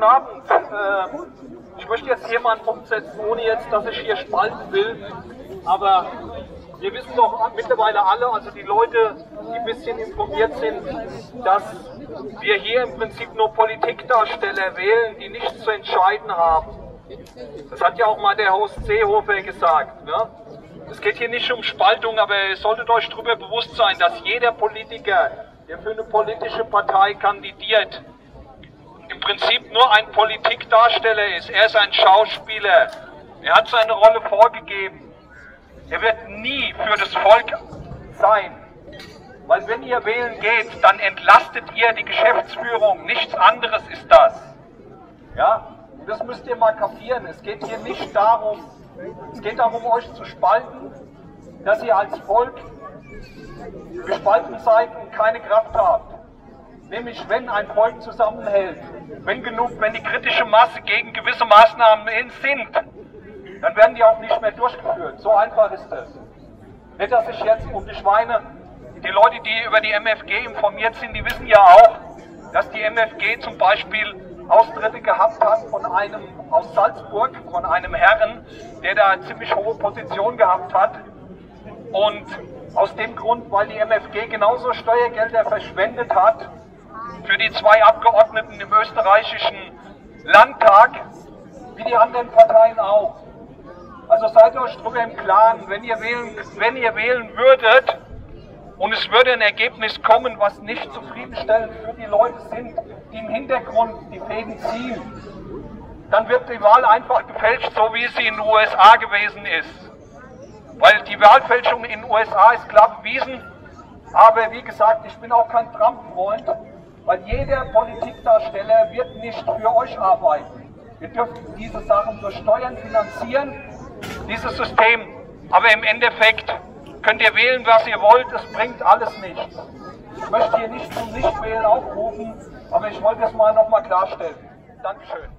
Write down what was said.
Guten Abend. Äh, ich möchte jetzt jemanden umsetzen, ohne jetzt, dass ich hier spalten will. Aber wir wissen doch mittlerweile alle, also die Leute, die ein bisschen informiert sind, dass wir hier im Prinzip nur Politikdarsteller wählen, die nichts zu entscheiden haben. Das hat ja auch mal der Host Seehofer gesagt. Ne? Es geht hier nicht um Spaltung, aber ihr solltet euch darüber bewusst sein, dass jeder Politiker, der für eine politische Partei kandidiert, Prinzip nur ein Politikdarsteller ist. Er ist ein Schauspieler. Er hat seine Rolle vorgegeben. Er wird nie für das Volk sein. Weil wenn ihr wählen geht, dann entlastet ihr die Geschäftsführung. Nichts anderes ist das. Ja, das müsst ihr mal kapieren. Es geht hier nicht darum, es geht darum, euch zu spalten, dass ihr als Volk gespalten seid und keine Kraft habt. Nämlich wenn ein Volk zusammenhält, wenn genug, wenn die kritische Masse gegen gewisse Maßnahmen sind, dann werden die auch nicht mehr durchgeführt. So einfach ist es. Nicht, dass ich jetzt um die Schweine, die Leute, die über die MFG informiert sind, die wissen ja auch, dass die MFG zum Beispiel Austritte gehabt hat von einem aus Salzburg, von einem Herren, der da ziemlich hohe Position gehabt hat. Und aus dem Grund, weil die MFG genauso Steuergelder verschwendet hat, für die zwei Abgeordneten im österreichischen Landtag, wie die anderen Parteien auch. Also seid euch darüber im Klaren, wenn ihr wählen, wenn ihr wählen würdet und es würde ein Ergebnis kommen, was nicht zufriedenstellend für die Leute sind, die im Hintergrund die Fäden ziehen, dann wird die Wahl einfach gefälscht, so wie sie in den USA gewesen ist. Weil die Wahlfälschung in den USA ist klar bewiesen, aber wie gesagt, ich bin auch kein Trump-Freund. Weil jeder Politikdarsteller wird nicht für euch arbeiten. Wir dürfen diese Sachen durch Steuern finanzieren, dieses System. Aber im Endeffekt könnt ihr wählen, was ihr wollt, es bringt alles nichts. Ich möchte hier nicht zum Nichtwählen aufrufen, aber ich wollte es mal nochmal klarstellen. Dankeschön.